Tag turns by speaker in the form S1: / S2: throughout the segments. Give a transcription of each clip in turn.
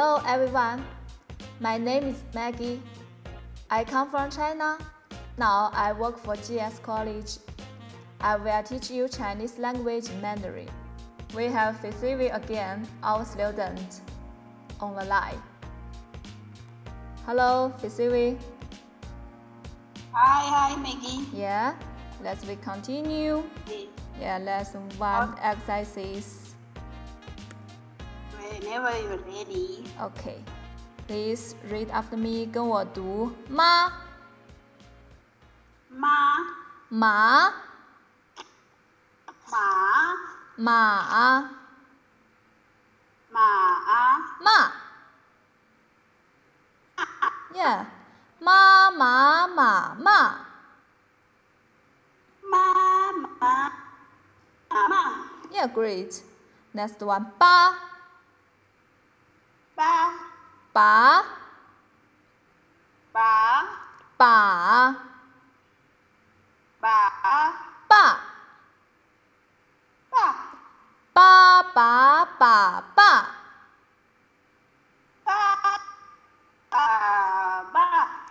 S1: Hello everyone, my name is Maggie. I come from China. Now I work for GS College. I will teach you Chinese language Mandarin. We have Fisivi again, our student, on the line. Hello, Fisivi.
S2: Hi, hi, Maggie.
S1: Yeah, let's we continue. Yeah, lesson one exercises
S2: Whenever you're ready.
S1: Okay, please read after me. 跟我读妈
S2: 妈
S1: 马
S2: 马
S1: 马
S2: 马
S1: 马，Yeah，妈妈马马
S2: 妈妈妈妈，
S1: Yeah, great. Next one，爸 ba
S2: ba
S1: ba
S2: ba
S1: ba ba ba ba
S2: ba ba ba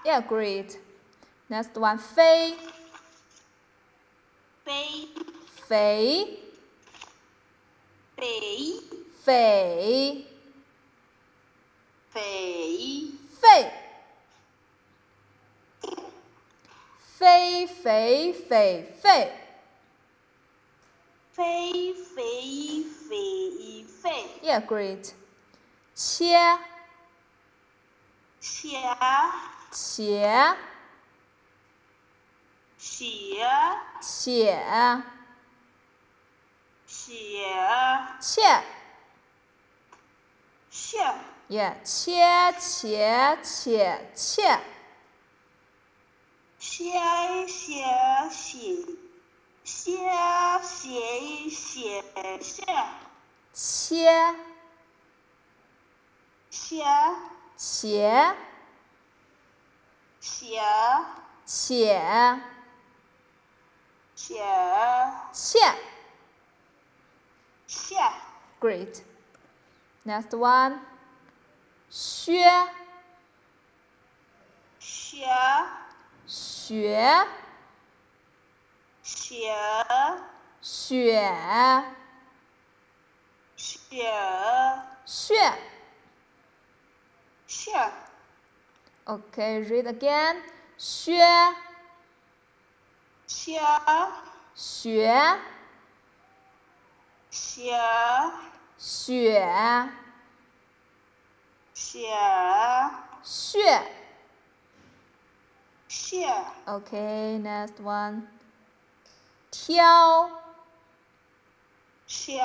S1: Yeah, great. Next one, fei.
S2: Fei.
S1: Fei.
S2: Fei. Fei.
S1: 肥
S2: 飞
S1: 肺，飞肥肥肺
S2: 飞飞飞飞
S1: ，Yeah, great. 切。
S2: 切。
S1: 且
S2: 切。
S1: 且
S2: 切。
S1: 切。
S2: 切
S1: ，Yeah，切且且切
S2: 写写写写写写写
S1: 切
S2: 写
S1: 且
S2: 写
S1: 且
S2: 写
S1: 切
S2: 写，
S1: Great. Next one， 靴，鞋，
S2: 靴，
S1: 鞋，
S2: 靴，
S1: 靴，
S2: 靴，
S1: 靴。OK，read again。
S2: 靴，
S1: 鞋，
S2: 靴，
S1: 鞋，
S2: 写
S1: 雪。
S2: 写
S1: Okay, next one. 挑。
S2: 小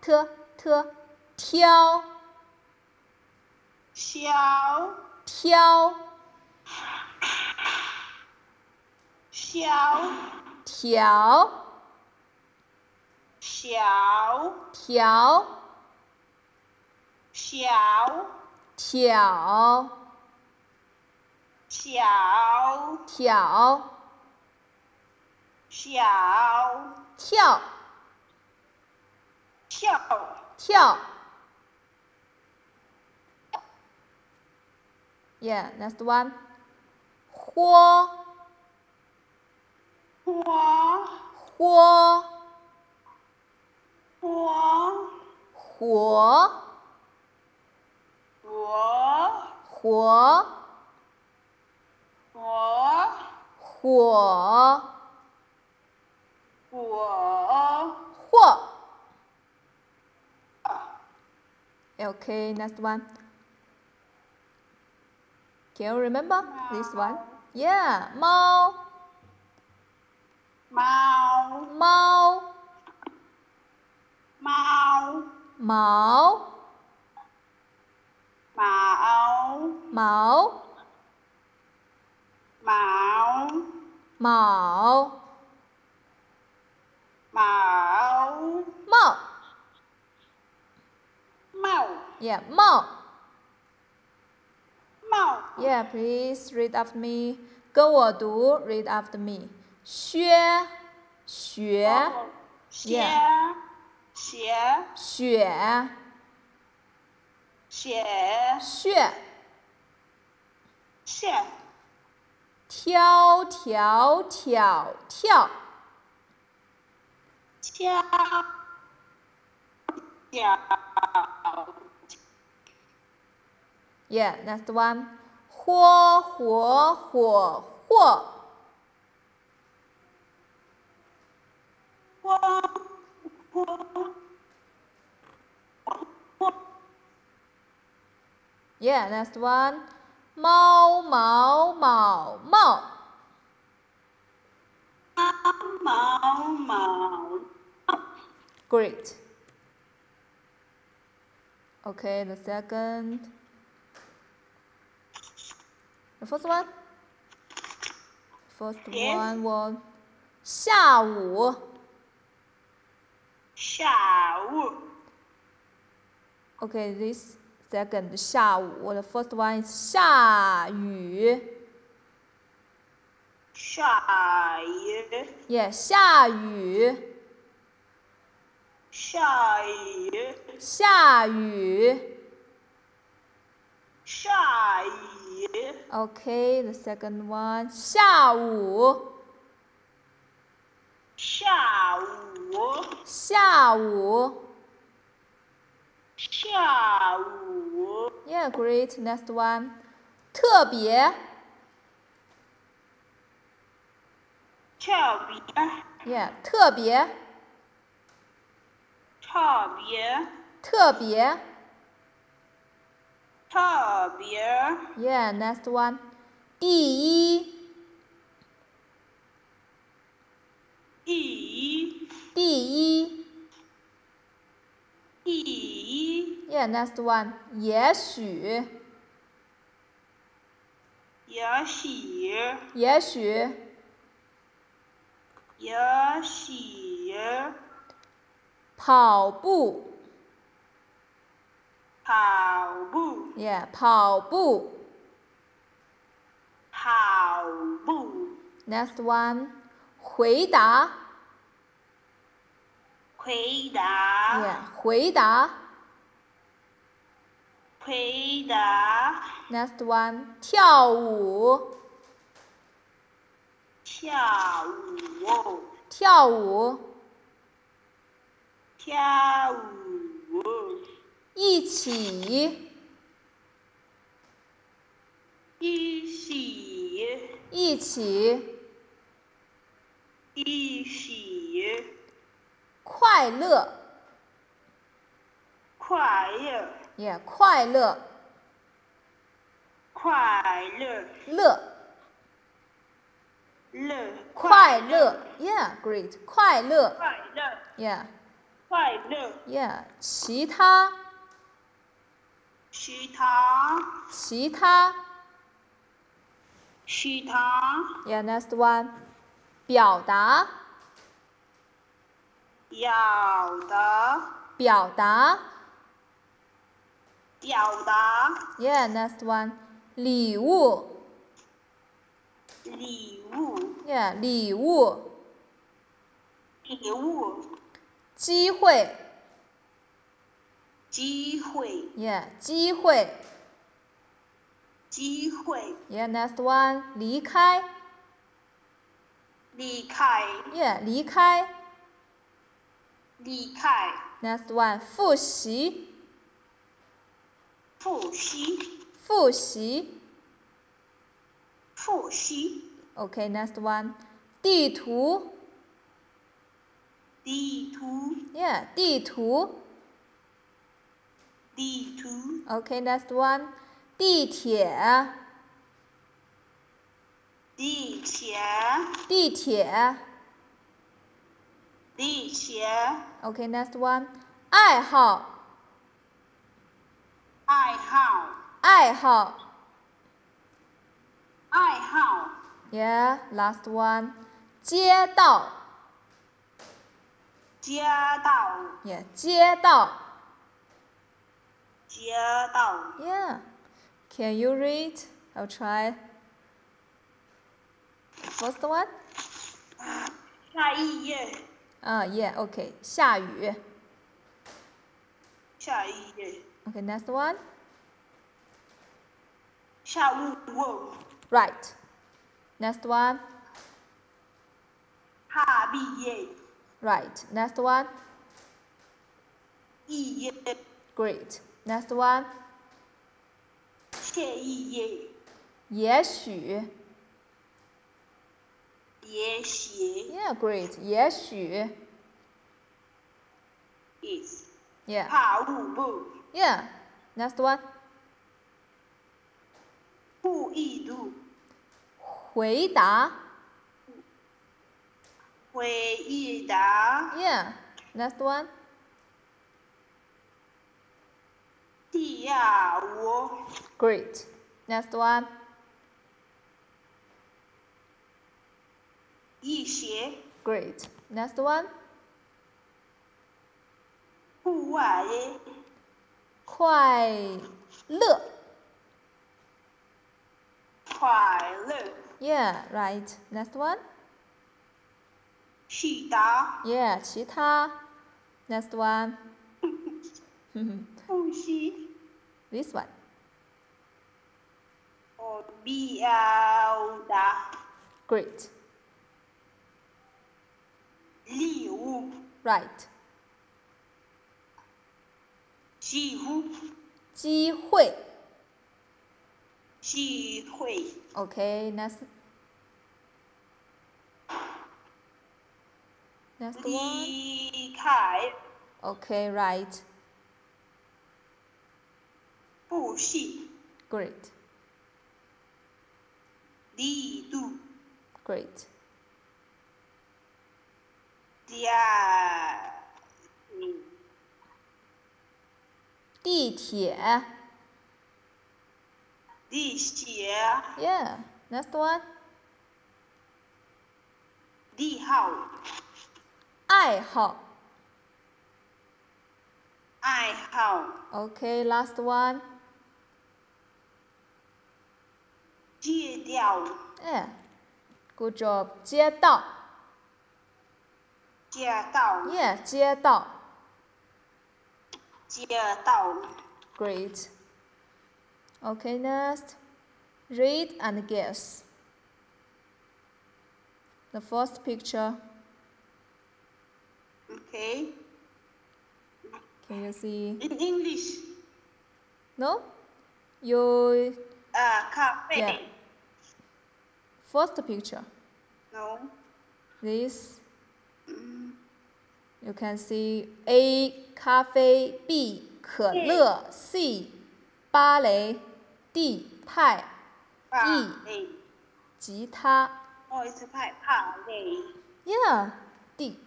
S1: 特特挑。
S2: 小
S1: 挑。
S2: 小
S1: 条
S2: 小
S1: 条 Tiao,
S2: 挑，
S1: 跳，
S2: 跳，
S1: 跳 Yeah, next one. Huo,
S2: 火
S1: 火
S2: 我
S1: 火
S2: 我
S1: 火
S2: 我
S1: 火。Okay, next one. Can you remember this one? Yeah, 猫
S2: 猫
S1: 猫
S2: 猫
S1: 毛
S2: 毛
S1: 毛
S2: 毛
S1: 毛
S2: 毛
S1: 帽
S2: 帽
S1: Yeah, 帽
S2: 帽
S1: Yeah, please read after me. 跟我读，read after me. 靴雪
S2: 鞋
S1: Yeah
S2: 鞋
S1: 雪
S2: 雪
S1: 穴，
S2: 线。
S1: 挑挑挑跳，
S2: 挑挑。
S1: Yeah, next one. 火火火火，
S2: 火
S1: Yeah, next one. 猫毛毛毛，
S2: 毛毛
S1: Great. Okay, the second. The first one. First
S2: Yes.
S1: one was 下午。
S2: 下午
S1: Okay, this second 下午。The first one is 下雨。
S2: 下雨
S1: Yeah, 下雨，
S2: 下雨
S1: 下雨。
S2: 下雨
S1: Okay, the second one 下午，
S2: 下午
S1: 下午。
S2: 下午
S1: Yeah, great. Next one 特别。
S2: 特别
S1: Yeah，特别，
S2: 特别
S1: 特别。
S2: 特别
S1: Yeah, next one 第一，
S2: 第一
S1: 第一。Yeah, next one 也许，
S2: 也许
S1: 也许。
S2: 也许
S1: 跑步。
S2: 跑步
S1: Yeah，跑步。
S2: 跑步
S1: Next one 回答。
S2: 回答
S1: Yeah，回答。
S2: 回答
S1: Next one 跳舞。
S2: 跳舞
S1: 跳舞。
S2: 跳舞
S1: 一起。
S2: 一起
S1: 一起。
S2: 一起
S1: 快乐。
S2: 快乐
S1: Yeah，快乐。
S2: 快乐
S1: 乐。
S2: 乐
S1: 快乐。Yeah, great. 快乐。
S2: 快乐
S1: Yeah,
S2: 快乐
S1: yeah. 其他。
S2: 其他
S1: 其他。
S2: 其他
S1: Yeah, next one. 表达。
S2: 要的
S1: 表达。
S2: 表达
S1: Yeah, next one. 礼物。
S2: 礼物
S1: Yeah, 礼物。
S2: 礼物
S1: 机会。
S2: 机会
S1: Yeah, 机会。
S2: 机会
S1: Yeah, next one. 离开。
S2: 离开
S1: Yeah, 离开。
S2: 离开
S1: Next one. 复习。
S2: 复习
S1: 复习。
S2: 复习
S1: Okay, next one. 地图。
S2: 地图
S1: Yeah, 地图。
S2: 地图
S1: Okay, next one. 地铁。
S2: 地铁
S1: 地铁。
S2: 地铁
S1: Okay, next one. 爱好。
S2: 爱好
S1: 爱好。
S2: 爱好
S1: Yeah, last one. 街道。
S2: 街道
S1: Yeah, 街道。
S2: 街道
S1: Yeah. Can you read? I'll try. First one.
S2: 下一页
S1: 啊、yeah, okay. 下雨。
S2: 下一页
S1: Okay, next one.
S2: 下午我
S1: Right. Next one.
S2: 哈毕业
S1: Right. Next one.
S2: 一夜
S1: Great. Next one.
S2: 切一夜
S1: 也许。
S2: 也许
S1: Yeah, great. 也许。
S2: is
S1: Yeah.
S2: 下午不
S1: Yeah. Next one.
S2: 不一度
S1: 回答。
S2: 回忆答
S1: Yeah. Next one.
S2: 第二我
S1: Great. Next one.
S2: 一些
S1: Great. Next one.
S2: 户外
S1: 快乐。
S2: 快乐
S1: Yeah. Right. Next one.
S2: 其他
S1: Yeah. 其他。Next one.
S2: 呼吸
S1: This one.
S2: 我表达
S1: Great.
S2: 礼物
S1: Right.
S2: 几乎
S1: 机会。
S2: 机会
S1: Okay. Next. Next one.
S2: 离开
S1: Okay. Right.
S2: 不幸
S1: Great.
S2: 力度
S1: Great.
S2: 加嗯
S1: 地铁。
S2: 力学
S1: Yeah. Next one.
S2: 利好
S1: 爱好。
S2: 爱好
S1: Okay. Last one.
S2: 戒掉
S1: Yeah. Good job. 街道。Yeah, Great. Okay, next. Read and guess. The first picture.
S2: Okay.
S1: Can you see?
S2: In English.
S1: No? You.
S2: Uh, cafe.
S1: Yeah. First picture.
S2: No.
S1: This. Mm. you can see A 咖啡，B 可乐，C 芭蕾，D 派
S2: 帕
S1: E
S2: 累
S1: 吉他。
S2: 哦一次派帕累
S1: Yeah, D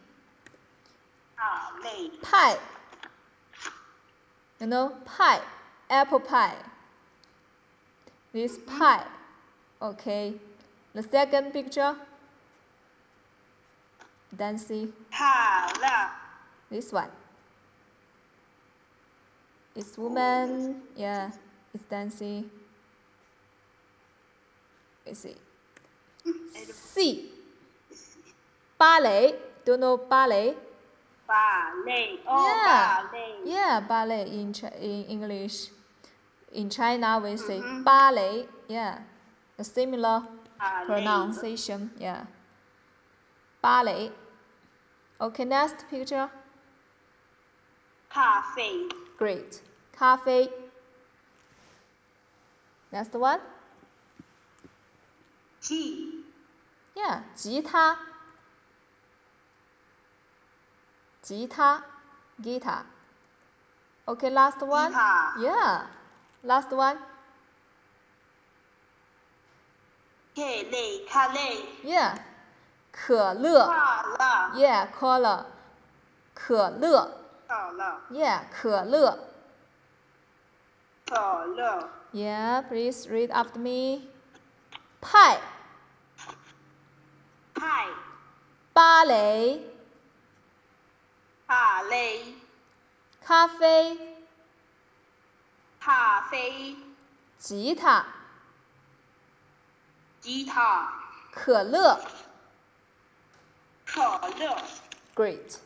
S2: 帕累
S1: 派。You know pie, apple pie. This pie. Okay. The second picture.
S2: Dancy.
S1: This one. It's oh, woman. Yeah, it's Dancy. Let's see. C. Ballet. Don't know ballet.
S2: Ballet. Oh,
S1: yeah.
S2: ballet.
S1: Yeah, ballet in Ch in English. In China, we say
S2: mm -hmm.
S1: ballet. Yeah, a similar
S2: ballet.
S1: pronunciation. Yeah, ballet. Okay, next picture.
S2: Cafe.
S1: Great. Cafe. Next one.
S2: G.
S1: Yeah, guitar. Guitar. Guitar. Okay, last one.
S2: Guitar.
S1: Yeah. Last one.
S2: Kale, kale.
S1: Yeah. 可乐。
S2: 帕拉
S1: Yeah, cola. 可乐。
S2: 可乐
S1: Yeah, 可乐。
S2: 可乐
S1: Yeah, please read after me. 派，
S2: 派
S1: 芭蕾，
S2: 芭蕾
S1: 咖啡，
S2: 咖啡
S1: 吉他，
S2: 吉他
S1: 可乐。Great.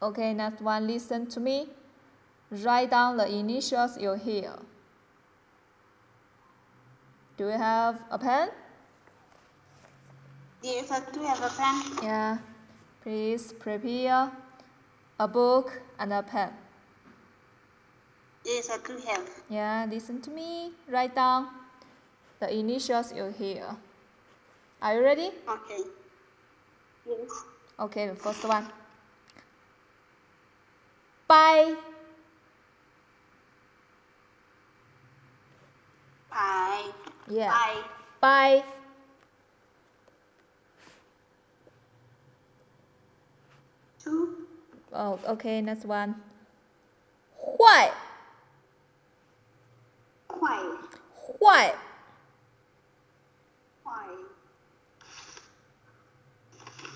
S1: Okay, next one, listen to me. Write down the initials you hear. Do you have a pen?
S2: Yes, I do have a pen.
S1: Yeah. Please prepare a book and a pen.
S2: Yes, I do have.
S1: Yeah, listen to me. Write down the initials you hear. Are you ready?
S2: Okay. Yes.
S1: Okay, the first one. Bye.
S2: Bye.
S1: Yeah.
S2: Bye.
S1: Bye.
S2: Two.
S1: Oh, okay, next one.
S2: What? What? What?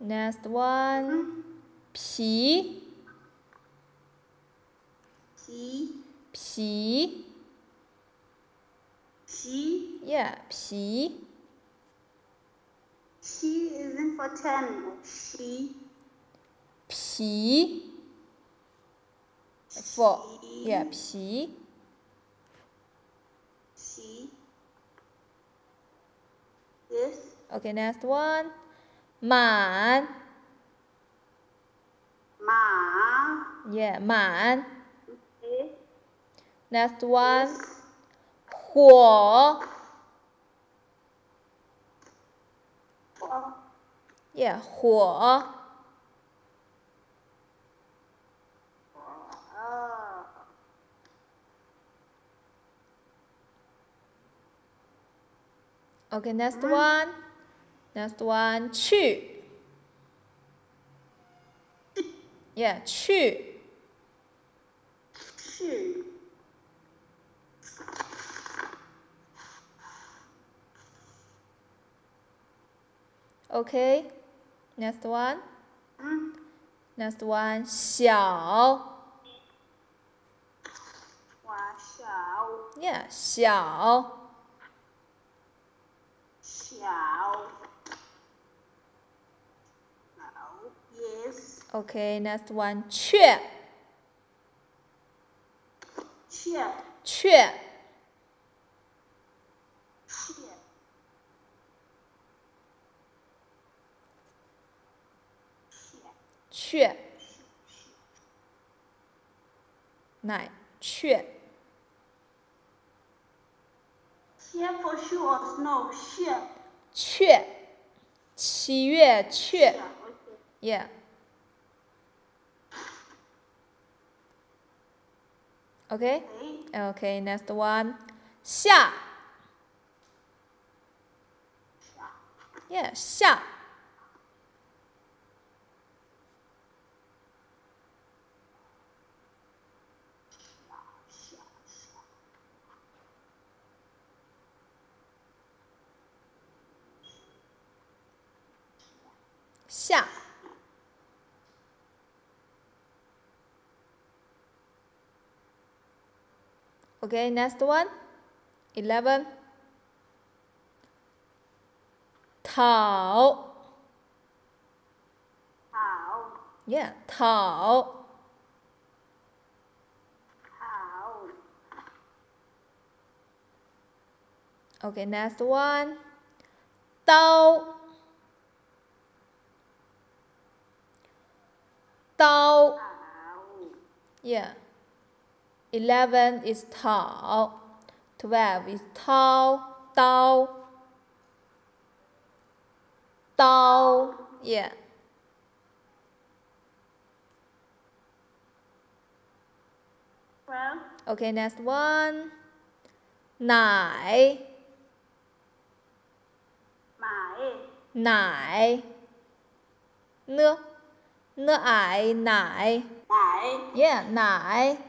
S1: Next one. 비.
S2: 비.
S1: 비.
S2: 비.
S1: Yeah, 비.
S2: 비 isn't for ten. 비.
S1: 비. For yeah, 비.
S2: 비. Yes.
S1: Okay, next one. 满
S2: 满。
S1: Yeah. 满
S2: Okay.
S1: Next one. 火
S2: 火
S1: Yeah. 火
S2: 二
S1: Okay, next one. Next one. 去 Yeah. 去
S2: 去
S1: Okay. Next one.
S2: 嗯
S1: Next one. 小
S2: 花小
S1: Yeah. 小
S2: 小
S1: Okay. Next one. 雀
S2: 雀
S1: 雀
S2: 雀雀
S1: 雀奶雀
S2: 雀 for sure snow 雀
S1: 雀七月雀
S2: Okay.
S1: Yeah. Okay?
S2: Okay,
S1: next one. Xia. Yeah, xia. Xia. Okay, next one. 11. 讨
S2: 好
S1: Yeah, 讨
S2: 好
S1: Okay, next one. 刀刀
S2: 好
S1: Yeah. Eleven is tall. Twelve is tall. Tao. Tao. Yeah.
S2: Well.
S1: Okay, next one. Nai. Nai. Nai. Nai.
S2: Nai.
S1: Yeah,
S2: nai.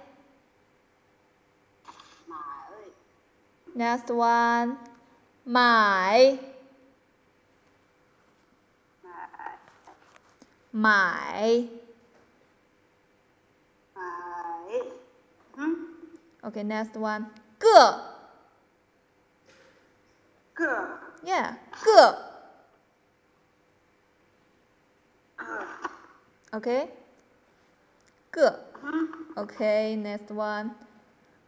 S1: Next one. my. My.
S2: Mãi. Hmm?
S1: Okay, next one. Go.
S2: Go.
S1: Yeah,
S2: go.
S1: Okay.
S2: Good.
S1: Okay, next one.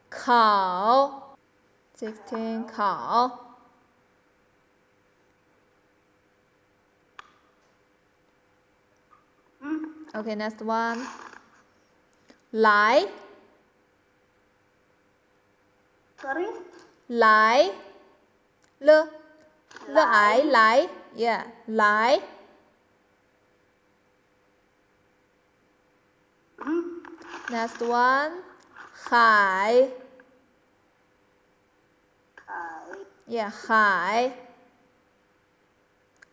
S1: Call. 16 call. Okay, next one. Lie.
S2: Sorry?
S1: Lie. Le. Le I lie. Yeah, lie. Mm-hmm. Next one. Hi. Yeah, hi.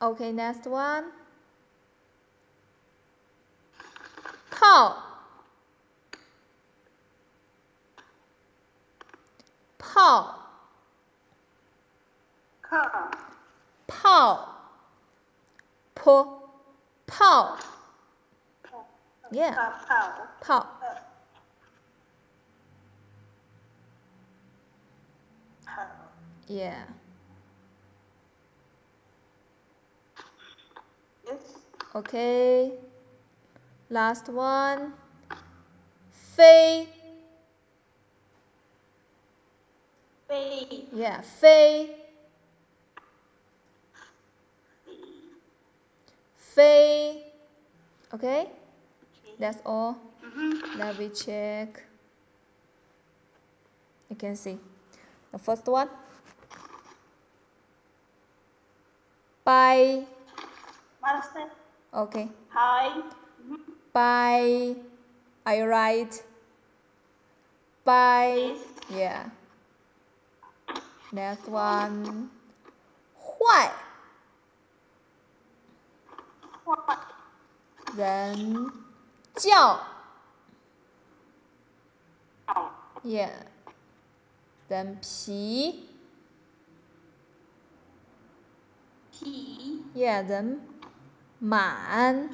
S1: Okay, next one. Pow.
S2: Pow.
S1: Pow. Pow. Po. Yeah. Pow. Pow. ，yeah。Okay. Last one. 飞。
S2: 飞。
S1: Yeah, 飞。飞。Okay? That's all. Let me check. You can see. The first one. Bye. Okay.
S2: Hi.
S1: Bye. Are you right? Pi. Yes. Yeah. Next one. What? Then. 叫. Yeah. Then 皮.
S2: 皮。
S1: Yeah. 人满。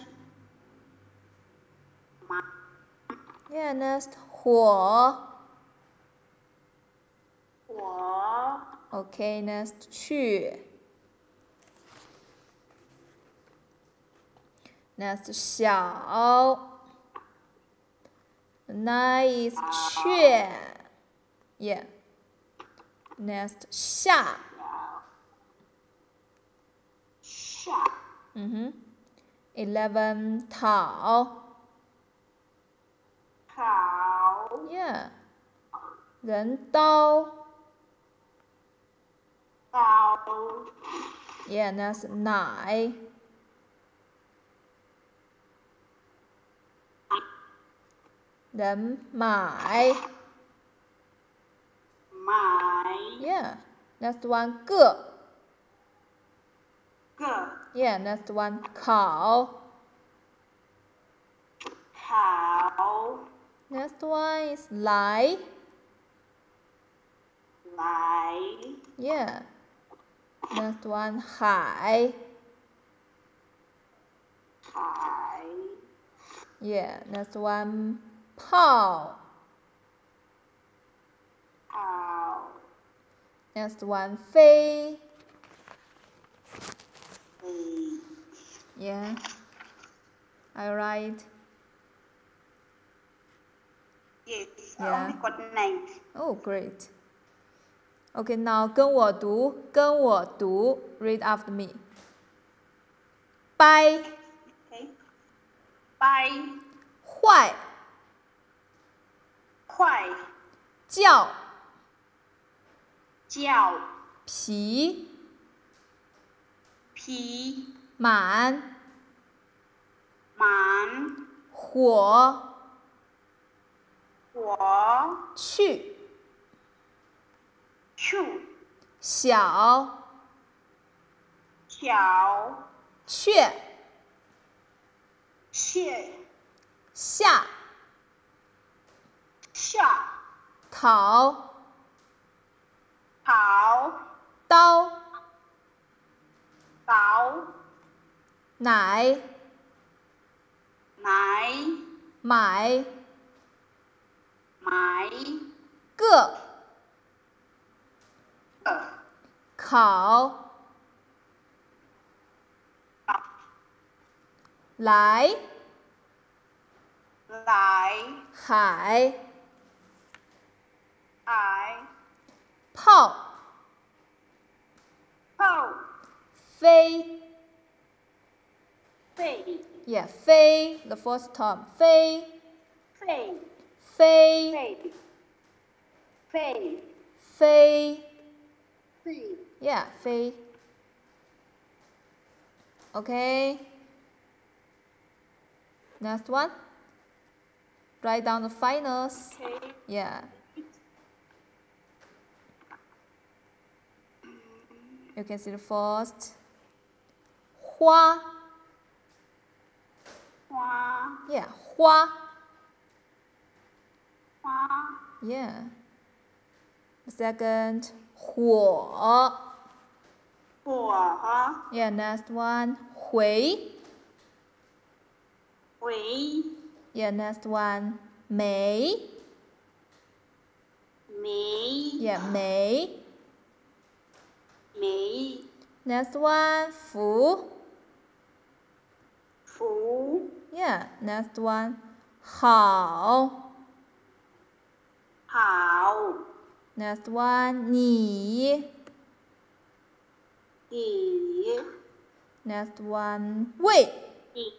S1: Yeah, next 火。
S2: 火。
S1: Okay, next 去。Next 小。Nice 雀。Yeah. Next 下。
S2: 下。
S1: Mm-hmm. Eleven, Tao.
S2: Tao.
S1: Yeah. Then Tao.
S2: Yeah,
S1: and that's nine. Then
S2: my.
S1: My. Yeah, that's one. Good.
S2: Good.
S1: Yeah, next one. Cow.
S2: Cow.
S1: Next one is lie.
S2: Lie.
S1: Yeah. Next one, high.
S2: High.
S1: Yeah, next one, pow.
S2: Pow.
S1: Next one, fei. Yeah. I write.
S2: Yes,
S1: yeah.
S2: only got nine.
S1: Oh, great. Okay, now 跟我读，跟我读，read after me. Bye.
S2: Okay. Bye.
S1: 坏。
S2: 坏。
S1: 叫。
S2: 叫。
S1: 皮。
S2: 皮。
S1: 满。
S2: 满。
S1: 火。
S2: 火。
S1: 去，
S2: 去，
S1: 小，
S2: 小，
S1: 雀，
S2: 雀，
S1: 下，
S2: 下，
S1: 讨，
S2: 讨，
S1: 刀，
S2: 刀，
S1: 奶，
S2: 奶
S1: 买
S2: 买
S1: 个。
S2: 个
S1: 考。来。
S2: 来
S1: 海。
S2: 海
S1: 泡。
S2: 泡
S1: Fei.
S2: Fei.
S1: Yeah, Fei, the first term. Fei.
S2: Fei. Fei.
S1: Fei.
S2: Fei.
S1: Yeah, Fei. Okay. Next one. Write down the finals.
S2: Okay.
S1: Yeah. You can see the first. Hua.
S2: Hua.
S1: Yeah,
S2: hua.
S1: Yeah. Second, Yeah, next one, Yeah, next one, Yeah, Next one. 福 yeah next one 好
S2: 好
S1: next one 你
S2: 你
S1: next one 为
S2: 你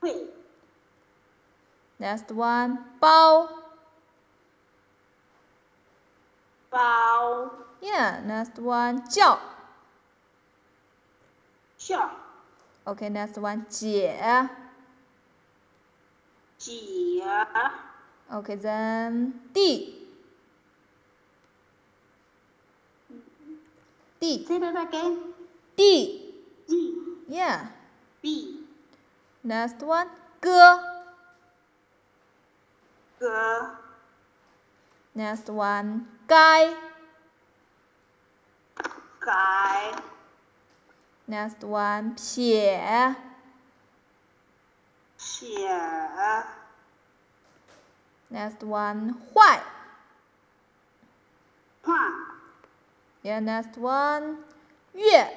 S2: 会
S1: next one 包
S2: 包
S1: yeah next one 叫
S2: 笑
S1: Okay, next one. 姐.
S2: Jia.
S1: Okay, then D. D.
S2: Say that again.
S1: D.
S2: D.
S1: Yeah.
S2: D.
S1: Next one. 哥.
S2: G.
S1: Next one. Guy.
S2: Guy.
S1: next one 撇
S2: 写
S1: next one 坏
S2: 画
S1: yeah next one 月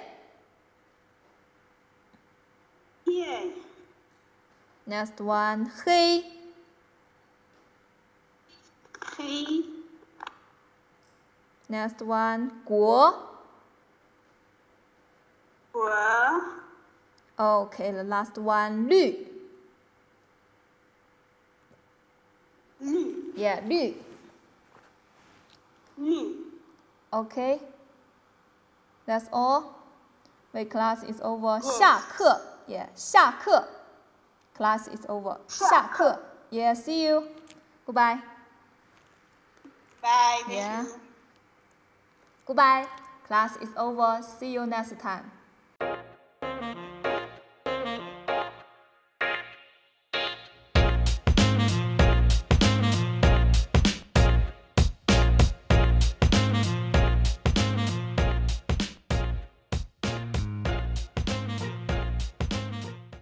S2: 月
S1: next one 黑
S2: 黑
S1: next one 国
S2: 国
S1: okay the last one 绿
S2: 绿
S1: yeah 绿
S2: 绿
S1: okay that's all wait class is over
S2: Yes.
S1: 下课 yeah 下课 class is over
S2: 下
S1: 下课 yeah see you goodbye
S2: Bye.
S1: Yeah. goodbye class is over see you next time